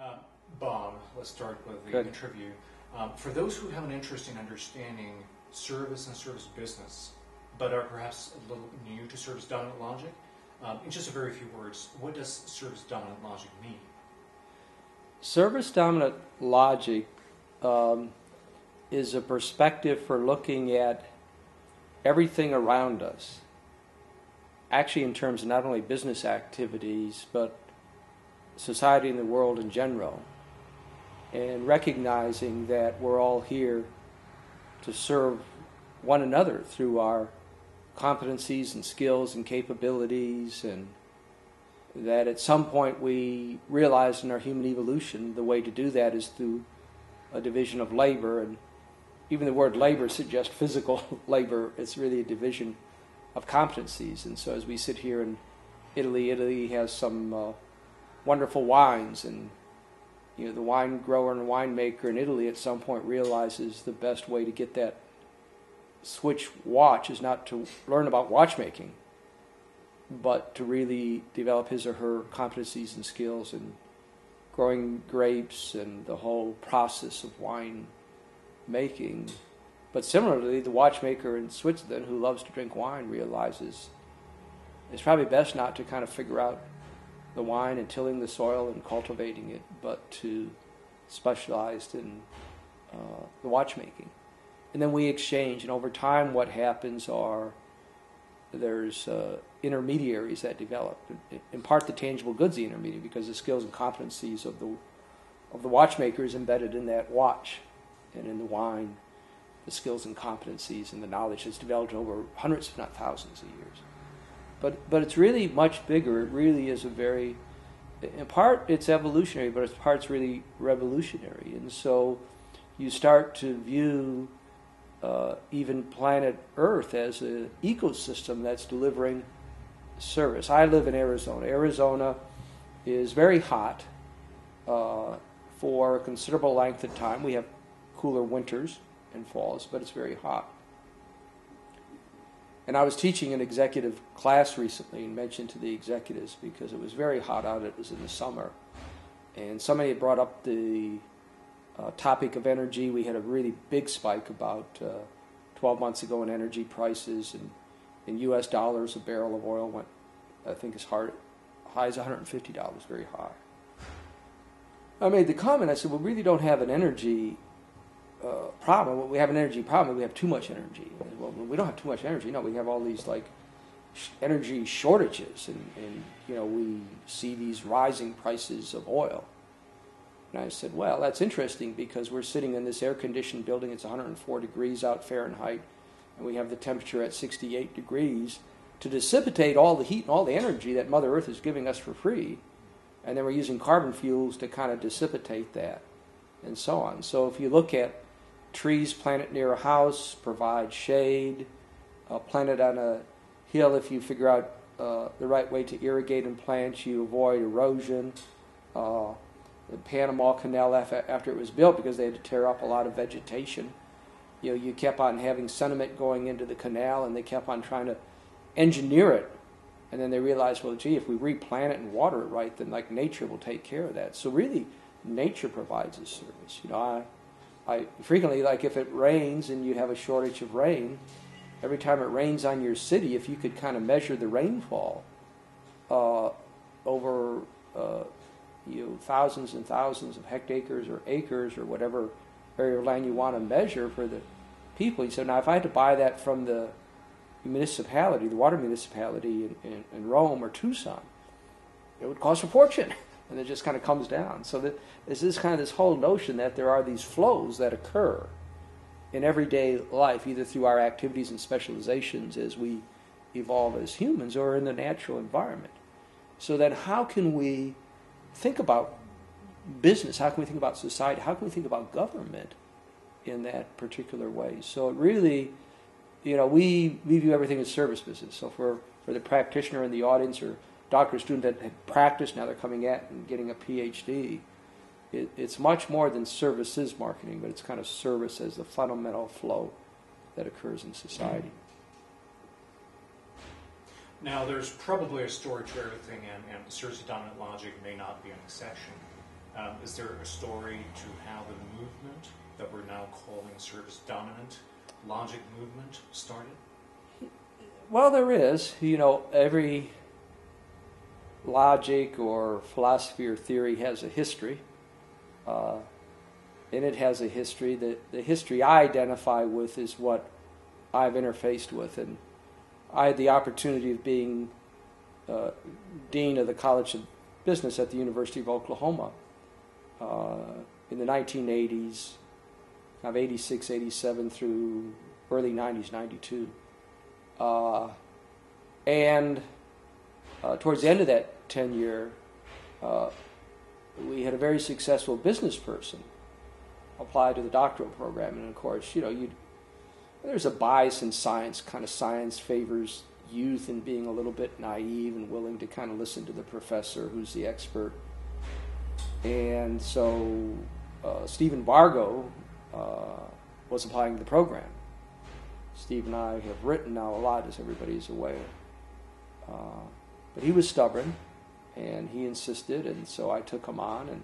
Uh, Bob, let's start with the Good. interview. Um, for those who have an interest in understanding service and service business, but are perhaps a little new to service dominant logic, um, in just a very few words, what does service dominant logic mean? Service dominant logic um, is a perspective for looking at everything around us, actually, in terms of not only business activities, but society and the world in general, and recognizing that we're all here to serve one another through our competencies and skills and capabilities and that at some point we realized in our human evolution the way to do that is through a division of labor and even the word labor suggests physical labor. It's really a division of competencies and so as we sit here in italy italy has some uh, wonderful wines and you know the wine grower and winemaker in italy at some point realizes the best way to get that switch watch is not to learn about watchmaking but to really develop his or her competencies and skills in growing grapes and the whole process of wine making. But similarly, the watchmaker in Switzerland who loves to drink wine realizes it's probably best not to kind of figure out the wine and tilling the soil and cultivating it, but to specialized in uh, the watchmaking. And then we exchange, and over time, what happens are there's uh, intermediaries that develop. In part, the tangible goods the intermediate because the skills and competencies of the of the watchmaker is embedded in that watch, and in the wine, the skills and competencies and the knowledge has developed over hundreds, if not thousands, of years. But but it's really much bigger. It really is a very in part it's evolutionary, but in part it's really revolutionary, and so you start to view uh, even planet Earth as an ecosystem that's delivering service. I live in Arizona. Arizona is very hot uh, for a considerable length of time. We have cooler winters and falls, but it's very hot. And I was teaching an executive class recently and mentioned to the executives because it was very hot out, it was in the summer. And somebody had brought up the uh, topic of energy. We had a really big spike about uh, 12 months ago in energy prices, and in U.S. dollars, a barrel of oil went, I think, as hard, high as $150, very high. I made the comment. I said, "We really don't have an energy uh, problem. We have an energy problem. We have too much energy. Well, we don't have too much energy. No, we have all these like sh- energy shortages, and, and you know we see these rising prices of oil." And I said, well, that's interesting because we're sitting in this air conditioned building. It's 104 degrees out Fahrenheit, and we have the temperature at 68 degrees to dissipate all the heat and all the energy that Mother Earth is giving us for free. And then we're using carbon fuels to kind of dissipate that and so on. So if you look at trees planted near a house, provide shade, uh, planted on a hill, if you figure out uh, the right way to irrigate and plant, you avoid erosion. Uh, the Panama Canal after it was built because they had to tear up a lot of vegetation. You know, you kept on having sediment going into the canal, and they kept on trying to engineer it. And then they realized, well, gee, if we replant it and water it right, then like nature will take care of that. So really, nature provides a service. You know, I, I frequently like if it rains and you have a shortage of rain, every time it rains on your city, if you could kind of measure the rainfall uh, over uh, you know, thousands and thousands of hectares or acres or whatever area of land you want to measure for the people. Said, now if I had to buy that from the municipality, the water municipality in, in, in Rome or Tucson, it would cost a fortune. And it just kind of comes down. So that, this kind of this whole notion that there are these flows that occur in everyday life, either through our activities and specializations as we evolve as humans or in the natural environment. So then how can we think about business? How can we think about society? How can we think about government in that particular way? So it really, you know, we, we view everything as service business. So for, for the practitioner in the audience or doctor student that had practiced, now they're coming at and getting a PhD, it, it's much more than services marketing, but it's kind of service as the fundamental flow that occurs in society. Now, there's probably a story to everything, and, and service dominant logic may not be an exception. Um, is there a story to how the movement that we're now calling service dominant logic movement started? Well, there is. You know, every logic or philosophy or theory has a history. Uh, and it has a history. The, the history I identify with is what I've interfaced with. And I had the opportunity of being uh, dean of the College of Business at the University of Oklahoma uh, in the 1980s, of 86, 87 through early 90s, 92. Uh, and uh, towards the end of that tenure, uh, we had a very successful business person apply to the doctoral program. And of course, you know, you there's a bias in science. Kind of science favors youth and being a little bit naive and willing to kind of listen to the professor who's the expert. And so uh, Stephen Vargo uh, was applying to the program. Steve and I have written now a lot, as everybody's aware. Uh, but he was stubborn, and he insisted, and so I took him on, and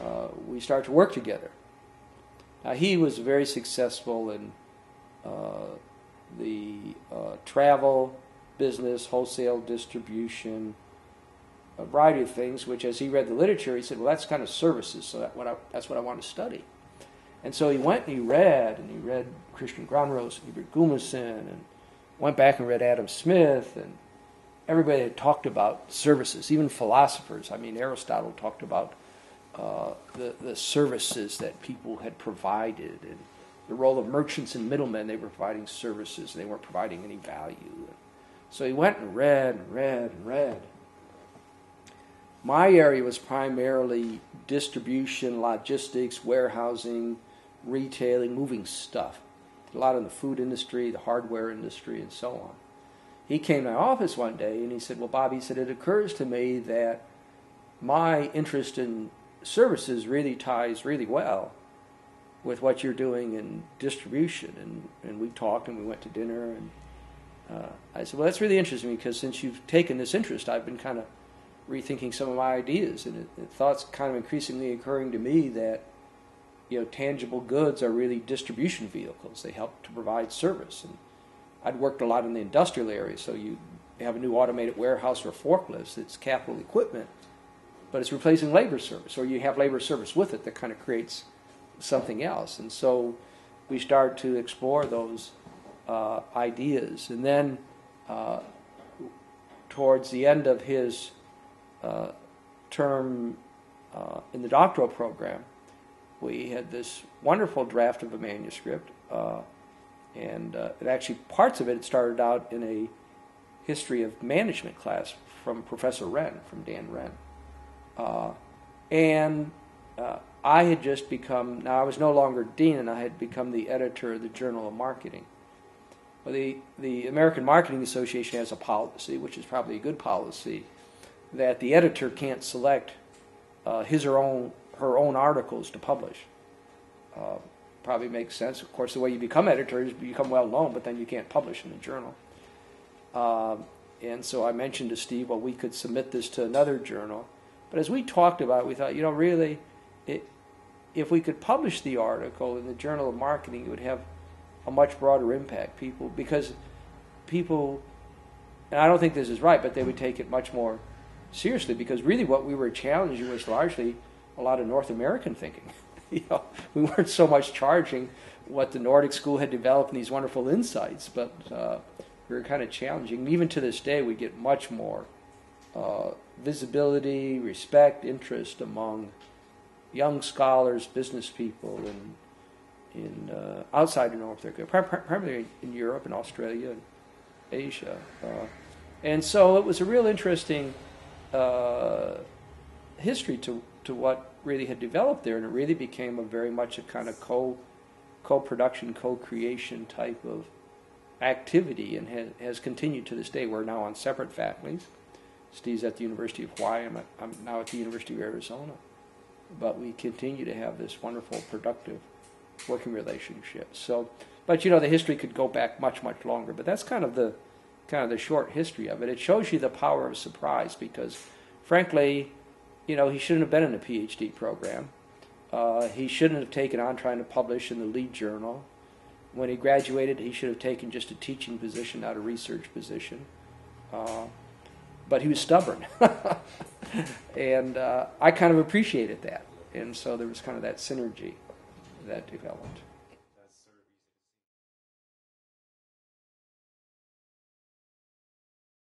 uh, we started to work together. Now, he was very successful in uh, the uh, travel business, wholesale distribution, a variety of things, which as he read the literature, he said, well, that's kind of services, so that what I, that's what I want to study. And so he went and he read, and he read Christian Grönroos and Evert Gummesson, and went back and read Adam Smith, and everybody had talked about services, even philosophers. I mean, Aristotle talked about uh, the, the services that people had provided and the role of merchants and middlemen. They were providing services, they weren't providing any value. So he went and read and read and read. My area was primarily distribution, logistics, warehousing, retailing, moving stuff. A lot in the food industry, the hardware industry, and so on. He came to my office one day and he said, Well, Bob, he said, it occurs to me that my interest in services really ties really well with what you're doing in distribution. And, and we talked and we went to dinner. And uh, I said, Well, that's really interesting because since you've taken this interest, I've been kind of rethinking some of my ideas. And it, it, thoughts kind of increasingly occurring to me that you know, tangible goods are really distribution vehicles. They help to provide service. And I'd worked a lot in the industrial area, so you have a new automated warehouse or forklifts, it's capital equipment, but it's replacing labor service, or you have labor service with it that kind of creates something else. And so we start to explore those uh, ideas. And then uh, towards the end of his uh, term uh, in the doctoral program, we had this wonderful draft of a manuscript, uh, and uh, it actually parts of it started out in a history of management class from Professor Wren, from Dan Wren, uh, and uh, I had just become now I was no longer dean, and I had become the editor of the Journal of Marketing. Well, the the American Marketing Association has a policy, which is probably a good policy, that the editor can't select uh, his or own her own articles to publish. Probably makes sense. Of course, the way you become editor is you become well known, but then you can't publish in the journal. Uh, and so I mentioned to Steve, well, we could submit this to another journal. But as we talked about it, we thought, you know, really, it, if we could publish the article in the Journal of Marketing, it would have a much broader impact. People, because people, and I don't think this is right, but they would take it much more seriously because really what we were challenging was largely a lot of North American thinking. you know, we weren't so much charging what the Nordic school had developed in these wonderful insights, but uh, we were kind of challenging. Even to this day, we get much more uh, visibility, respect, interest among young scholars, business people, and in uh, outside of North America, primarily in Europe and Australia and Asia. Uh, and so it was a real interesting uh, history to to what really had developed there, and it really became a very much a kind of co co-production, co-creation type of activity, and has, has continued to this day. We're now on separate faculties. Steve's at the University of Hawaii. I'm, at, I'm now at the University of Arizona, but we continue to have this wonderful, productive working relationship. So, but you know, the history could go back much, much longer. But that's kind of the kind of the short history of it. It shows you the power of surprise because, frankly, you know, he shouldn't have been in a PhD program. Uh, he shouldn't have taken on trying to publish in the lead journal. When he graduated, he should have taken just a teaching position, not a research position. Uh, but he was stubborn. and uh, I kind of appreciated that. And so there was kind of that synergy that developed.